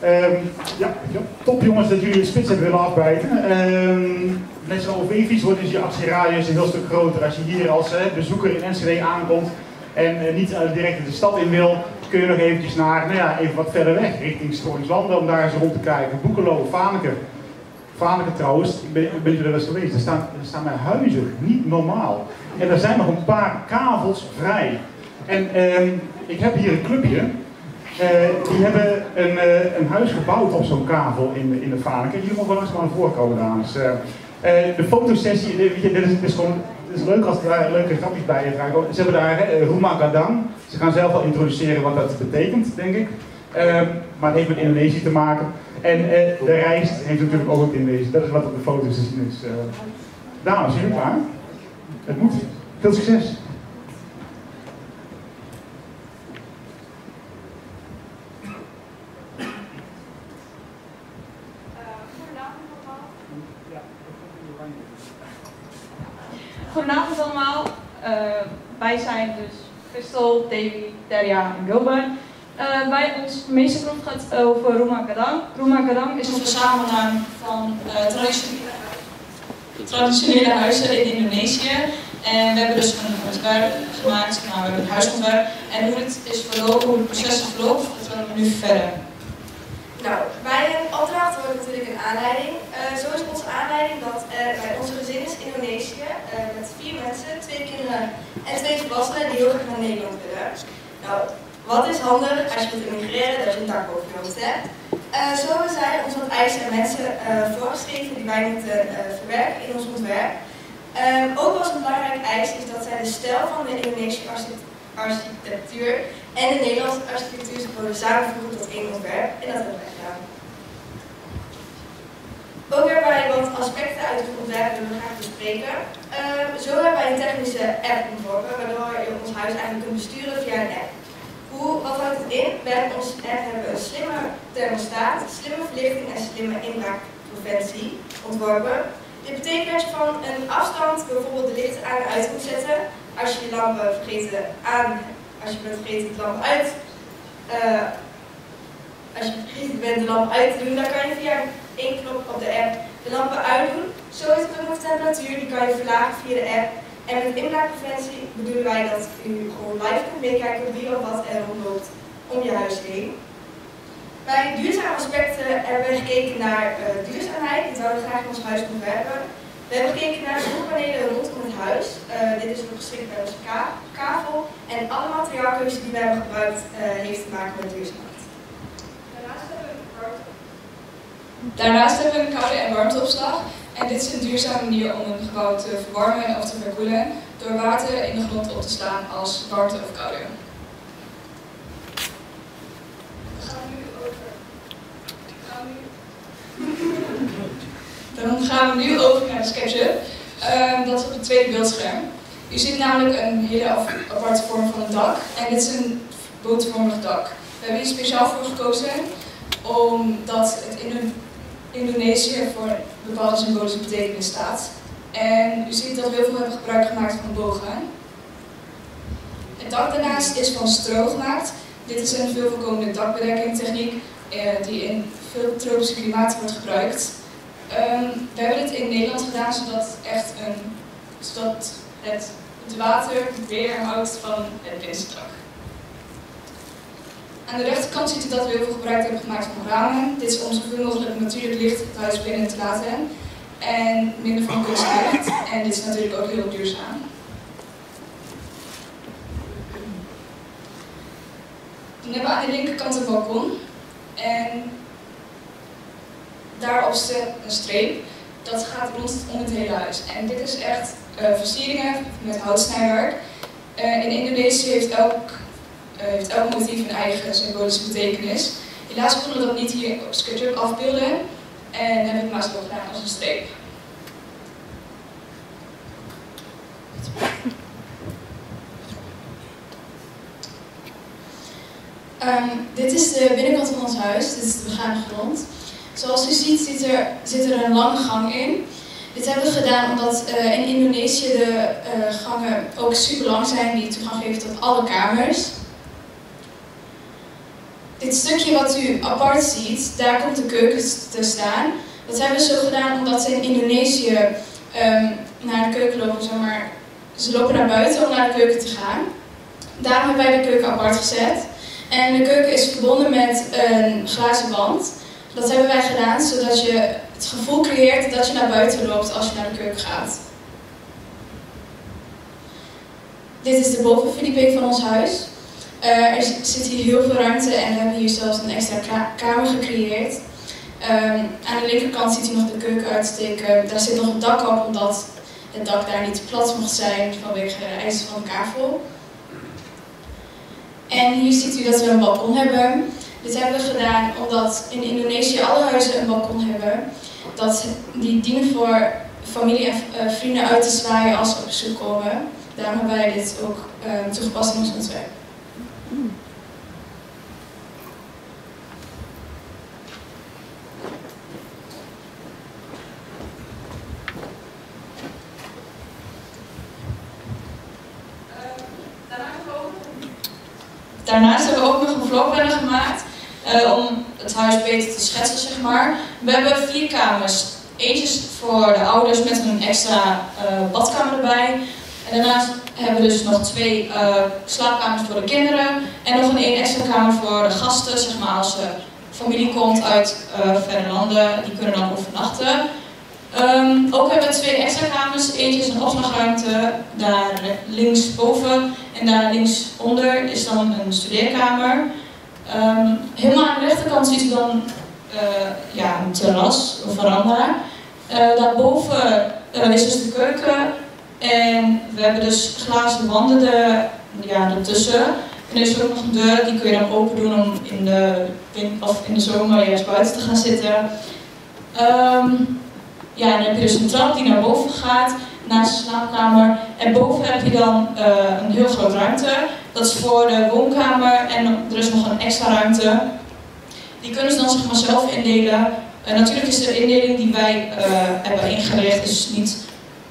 Ehm, ja, top jongens dat jullie de spits hebben willen afbijten. Met zo'n OV-fiets wordt dus je actieradius een heel stuk groter. Als je hier als bezoeker in Enschede aankomt en niet direct de stad in wil, kun je nog eventjes naar, nou ja, even wat verder weg, richting Schoningslanden om daar eens rond te kijken. Boekelo, Vaneke. Vaneke trouwens, ik ben, ben er wel eens geweest, er staan, er staan mijn huizen niet normaal. En er zijn nog een paar kavels vrij. En ehm, ik heb hier een clubje. Uh, die hebben een, uh, een huis gebouwd op zo'n kavel in, in de Vaneke. Jullie mogen wel eens maar voorkomen, dames. Uh, de fotosessie, dit is, is gewoon het is leuk als er daar leuke grapjes bij je dragen. Ze hebben daar Ruma Gadang. Ze gaan zelf wel introduceren wat dat betekent, denk ik. Um, maar het heeft met Indonesië te maken. En de rijst heeft natuurlijk ook met Indonesië. Dat is wat op de foto's zien is. Uh, dames, jullie klaar? Het moet. Veel succes! Wij zijn dus Christel, Davy, Derja en Gilbert. Uh, bij ons meesterproef gaat over Ruma Kadang. Ruma Kadang is een verzamelnaam van uh, traditionele, huizen in Indonesië. En we hebben dus een ontwerp gemaakt, nou, we hebben een huisontwerp. En hoe het, is verlopen, hoe het proces is verlopen, dat gaan we nu verder. Nou, bij een opdracht natuurlijk een aanleiding. Uh, zo is onze aanleiding dat uh, bij onze gezin is Indonesië uh, met vier twee kinderen en twee volwassenen die heel graag naar Nederland willen. Nou, wat is handig als je wilt immigreren dat je een dak boven je hoofd hebt? zo hebben zij ons wat eisen en mensen voorgeschreven die wij moeten verwerken in ons ontwerp. Ook als een belangrijk eis is dat zij de stijl van de Indonesische architectuur en de Nederlandse architectuur zullen samenvoegen tot één ontwerp. En dat hebben wij gedaan. Ook hebben wij wat aspecten uit het ontwerp die we graag bespreken. Uh, zo hebben wij een technische app ontworpen, waardoor je ons huis eigenlijk kunt besturen via een app. Hoe, wat houdt het in? We hebben onze app hebben een slimme thermostaat, slimme verlichting en slimme inbraakpreventie ontworpen. Dit betekent van een afstand bijvoorbeeld de lichten aan en uit moet zetten. Als je je lampen vergeten aan, als je bent vergeten de lamp uit, uh, als je vergeten bent de lamp uit te doen, dan kan je via één knop op de app de lampen uitdoen. Zo is het ook met de temperatuur, die kan je verlagen via de app. En met inbraakpreventie bedoelen wij dat u gewoon live kunt meekijken wie of wat er rondloopt om je huis heen. Bij duurzame aspecten hebben we gekeken naar uh, duurzaamheid. Dit zouden we graag in ons huis ontwerpen. We hebben gekeken naar zonnepanelen rondom het huis. Uh, dit is ook geschikt bij onze ka kavel. En alle materiaalkeuze die we hebben gebruikt uh, heeft te maken met duurzaamheid. Daarnaast hebben we Daarnaast hebben we een koude en warmteopslag. En dit is een duurzame manier om een gebouw te verwarmen of te verkoelen door water in de grond op te slaan als warmte of koude. Dan gaan we nu over naar de SketchUp. Uh, dat is op het tweede beeldscherm. U ziet namelijk een hele aparte vorm van een dak. En dit is een bootvormig dak. We hebben hier speciaal voor gekozen omdat het in een Indonesië voor bepaalde symbolische betekenis staat. En u ziet dat we heel veel hebben gebruik gemaakt van bogen. Het dak daarnaast is van stro gemaakt. Dit is een veel voorkomende dakbedekkingtechniek eh, die in veel tropische klimaten wordt gebruikt. Um, we hebben dit in Nederland gedaan zodat, echt een, zodat het, water weerhoudt van het windstrak. Aan de rechterkant ziet u dat we heel veel gebruik hebben gemaakt van ramen. Dit is om zoveel mogelijk natuurlijk licht het huis binnen te laten. En minder van kunstlicht. En dit is natuurlijk ook heel duurzaam. Dan hebben we aan de linkerkant een balkon. En daarop zit een streep. Dat gaat rond om het hele huis. En dit is echt uh, versieringen met houtsnijwerk. Uh, in Indonesië heeft elk, heeft elk motief een eigen symbolische betekenis. Helaas konden we dat niet hier op SketchUp afbeelden. En hebben we het maar zo gedaan als een streep. Um, dit is de binnenkant van ons huis, dit is de begane grond. Zoals u ziet zit er, zit er een lange gang in. Dit hebben we gedaan omdat uh, in Indonesië de uh, gangen ook super lang zijn die toegang geven tot alle kamers. Dit stukje wat u apart ziet, daar komt de keuken te staan. Dat hebben ze gedaan omdat ze in Indonesië um, naar de keuken lopen, zeg maar. Ze lopen naar buiten om naar de keuken te gaan. Daarom hebben wij de keuken apart gezet. En de keuken is verbonden met een glazen wand. Dat hebben wij gedaan zodat je het gevoel creëert dat je naar buiten loopt als je naar de keuken gaat. Dit is de bovenverdieping van ons huis. Uh, er zit hier heel veel ruimte en we hebben hier zelfs een extra kamer gecreëerd. Um, aan de linkerkant ziet u nog de keuken uitsteken. Daar zit nog een dak op, omdat het dak daar niet plat mocht zijn vanwege de eisen van de kavel. En hier ziet u dat we een balkon hebben. Dit hebben we gedaan omdat in Indonesië alle huizen een balkon hebben. Dat die dienen voor familie en uh, vrienden uit te zwaaien als ze op bezoek komen. Daarom hebben wij dit ook uh, toegepast in ons ontwerp. Daarnaast hebben we ook nog een vlogplanner gemaakt uh, om het huis beter te schetsen, zeg maar. We hebben vier kamers. Eentje voor de ouders met een extra uh, badkamer erbij. Daarnaast hebben we dus nog twee uh, slaapkamers voor de kinderen. En nog een extra kamer voor de gasten, zeg maar als er familie komt uit verre landen, die kunnen dan overnachten. Um, ook hebben we twee extra kamers. Eentje is een opslagruimte, daar linksboven en daar linksonder is dan een studeerkamer. Um, helemaal aan de rechterkant ziet u dan uh, ja, een terras of veranda. Uh, daarboven uh, is dus de keuken en we hebben dus glazen wanden de, ja, ertussen. En er is ook nog een deur, die kun je dan open doen om in de, of in de zomer juist buiten te gaan zitten. Um, ja, dan heb je dus een trap die naar boven gaat, naast de slaapkamer. En boven heb je dan uh, een heel groot ruimte. Dat is voor de woonkamer en er is nog een extra ruimte. Die kunnen ze dan zeg maar zelf indelen. Uh, natuurlijk is de indeling die wij uh, hebben ingericht, dus niet,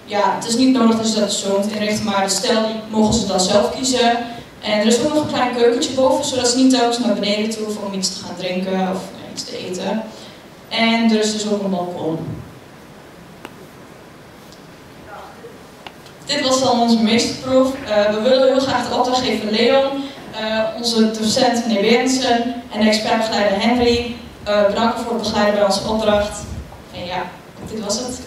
ja, het is niet nodig dat ze dat zo inrichten, maar de stel mogen ze dan zelf kiezen. En er is ook nog een klein keukentje boven, zodat ze niet telkens naar beneden toe hoeven om iets te gaan drinken of iets te eten. En er is dus ook een balkon. Dit was dan onze meesterproef. Uh, we willen heel graag de opdrachtgever Leon, uh, onze docent meneer en de expertbegeleider Henry uh, bedanken voor het begeleiden bij onze opdracht. En ja, dit was het.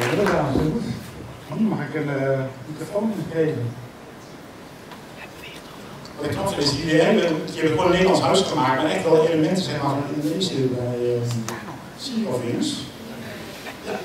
Ja, dat gaan we goed. Nu mag ik een uh, microfoon geven. Wat ik knap vind is, jullie hebben, je hebt gewoon een Nederlands huis gemaakt, maar echt wel elementen zeg maar, van Indonesië bij uh. Ja,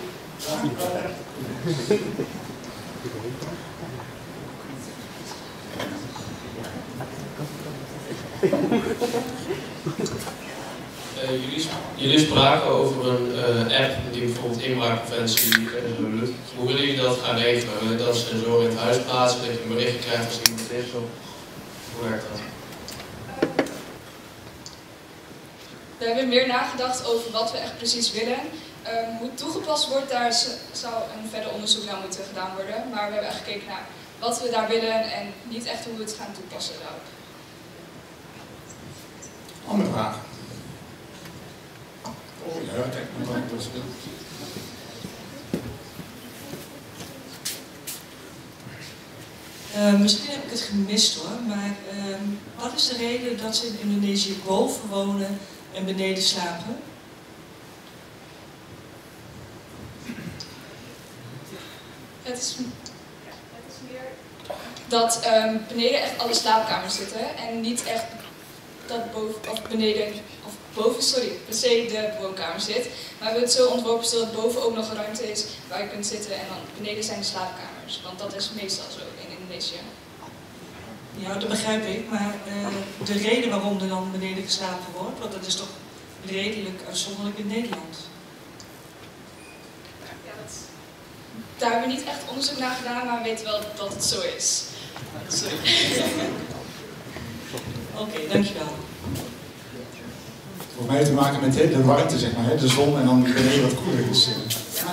Uh, jullie, jullie, spraken over een uh, app die bijvoorbeeld inbraakpreventie uh. Hoe willen jullie dat gaan regelen? Dat sensoren in het huis plaatsen, dat je een bericht krijgt als iemand is? Of hoe werkt dat? We hebben meer nagedacht over wat we echt precies willen. Um, hoe het toegepast wordt, daar zou een verder onderzoek naar moeten gedaan worden. Maar we hebben echt gekeken naar wat we daar willen en niet echt hoe we het gaan toepassen daarop. Andere vraag? Oh ja, kijk, maar dat Uh, misschien heb ik het gemist hoor, maar uh, wat is de reden dat ze in Indonesië boven wonen en beneden slapen? Het is, het is meer dat um, beneden echt alle slaapkamers zitten en niet echt dat boven of beneden of boven, sorry, per se de woonkamer zit. Maar we hebben het zo ontworpen zodat boven ook nog ruimte is waar je kunt zitten en dan beneden zijn de slaapkamers. Want dat is meestal zo Ja, dat begrijp ik, maar uh, de reden waarom er dan beneden geslapen wordt, want dat is toch redelijk uitzonderlijk in Nederland. Ja, dat, daar hebben we niet echt onderzoek naar gedaan, maar we weten wel dat het zo is. Sorry. Oké, okay, dankjewel. Voor mij te maken met de warmte, zeg maar, de zon en dan beneden wat koeler. Uh,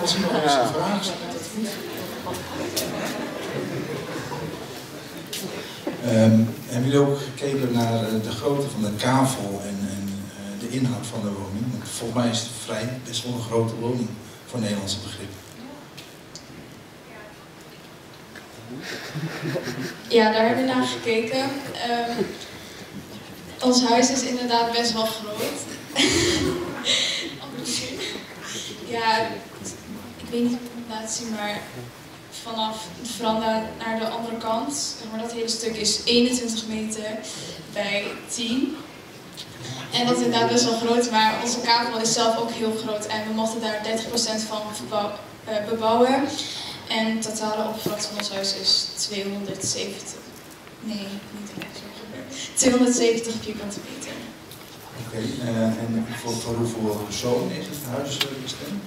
misschien nog eens een vraag. Um, hebben jullie ook gekeken naar eh, de grootte van de kavel en, en uh, de inhoud van de woning? Want volgens mij is het vrij best wel een grote woning voor Nederlandse begrip. Ja, daar hebben we naar gekeken. Um, ons huis is inderdaad best wel groot. ja, ik weet niet hoe ik het zien, maar vanaf de veranda naar de andere kant, maar dat hele stuk is 21 meter bij 10. En dat is inderdaad best wel groot, maar onze kavel is zelf ook heel groot en we mochten daar 30% van uh, bebouwen. En het totale oppervlakte van ons huis is 270. Nee, niet echt. 270 vierkante meter. Oké, uh, en voor, voor, hoeveel personen is het huis bestemd?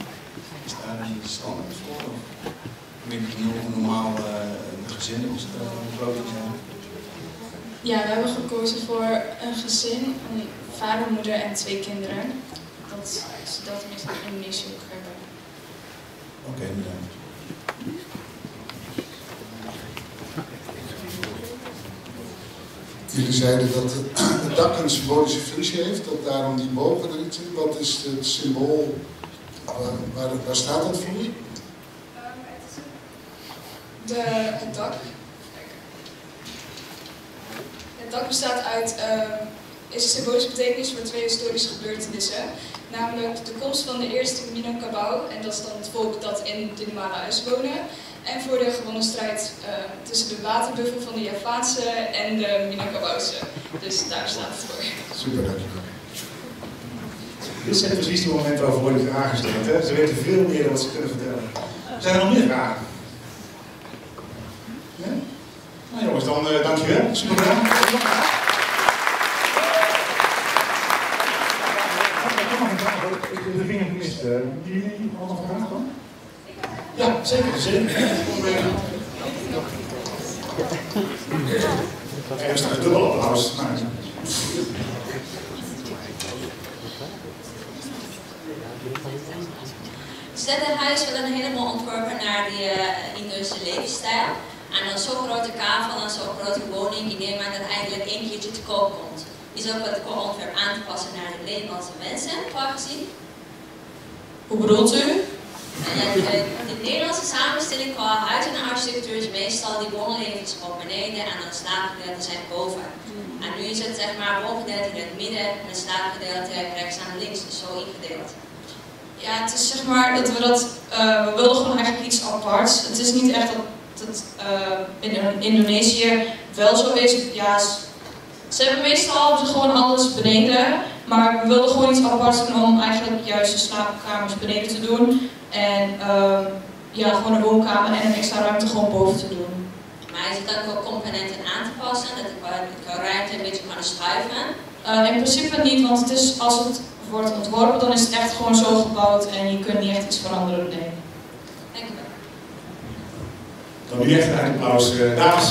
Is daar een standaard voor? Of een normaal uh, gezin is het een grote zijn? Ja, we hebben gekozen voor een gezin, een vader, moeder en twee kinderen. Dat ze dat meestal in Indonesië ook hebben. Oké, okay, bedankt. Jullie zeiden dat het dak een symbolische functie heeft, dat daarom die bogen er iets in. Wat is het symbool, waar, waar, staat dat voor? De, het dak. Het dak bestaat uit, uh, is een symbolische betekenis voor twee historische gebeurtenissen. Namelijk de komst van de eerste Minangkabau, en dat is dan het volk dat in de normale huis wonen. En voor de gewonnen strijd uh, tussen de waterbuffel van de Javaanse en de Minangkabause. Dus daar staat het voor. Super, dankjewel. Dit zijn precies de momenten waarvoor worden vragen. Hè? Ze weten veel meer dan wat ze kunnen vertellen. Zijn er nog meer vragen? Ja? Nou jongens, dan uh, dankjewel. Super bedankt. Ik heb de vinger gemist. Jullie nog een vraag dan? Ja, zeker. zeker. Er staat een dubbel applaus. Ze het huis wel dan helemaal ontworpen naar die uh, Indonesische levensstijl. En dan zo'n grote kavel en zo'n grote woning, die neemt man dat eigenlijk één keertje te koop komt. Is ook wat ontwerp aan te passen naar de Nederlandse mensen, qua gezien. Hoe bedoelt u? de, de, Nederlandse samenstelling qua huis en architectuur is meestal die woonlevens op beneden en dan slaapgedeelte zijn boven. En nu is het zeg maar woongedeelte in het midden en het slaapgedeelte rechts aan links, dus zo ingedeeld. Ja, het is zeg maar dat we dat, uh, we wilden gewoon eigenlijk iets aparts. Het is niet echt dat, dat uh, in Indonesië wel zo is. Ja, ze hebben meestal gewoon alles beneden, maar we wilden gewoon iets aparts doen om eigenlijk juist de slaapkamers beneden te doen. En uh, ja, gewoon een woonkamer en een extra ruimte gewoon boven te doen. Maar is het ook wel componenten aan te passen, dat de ruimte een beetje kan schuiven? Uh, in principe niet, want het is, als het wordt ontworpen, dan is het echt gewoon zo gebouwd en je kunt niet echt iets veranderen. Nee. Dan nu echt een applaus, uh, dames.